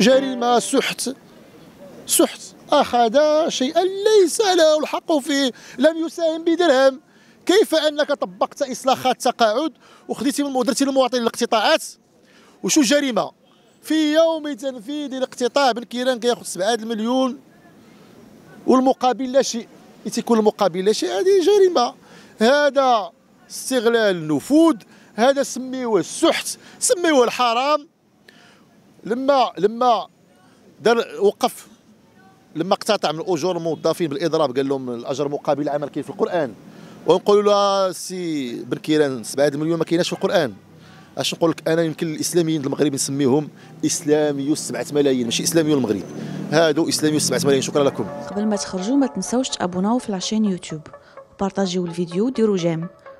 جريمة سحت. سحت. أخذ شيئا ليس له الحق فيه. لم يساهم بدرهم. كيف أنك طبقت إصلاحات تقاعد وخديتي من ودرتي للمواطنين الاقتطاعات. وشو الجريمة في يوم تنفيذ الاقتطاع بن كيران كياخذ 7 المليون والمقابل لا شيء. تيكون المقابل لا شيء هذه جريمة هذا استغلال النفوذ. هذا سميوه السحت سميوه الحرام لما لما دار وقف لما اقتطع من أجور الموظفين بالإضراب قال لهم الأجر مقابل العمل كاين في القرآن. ونقول له سي بن كيران 7 مليون ما كايناش في القرآن. اش نقول لك؟ أنا يمكن الإسلاميين المغرب نسميهم اسلامي 7 ملايين ماشي اسلامي المغرب. هادو اسلامي 7 ملايين. شكرا لكم. قبل ما تخرجوا ما تنسوش تابوناو في la chaîne YouTube. وبارطاجيو الفيديو وديروا جيم.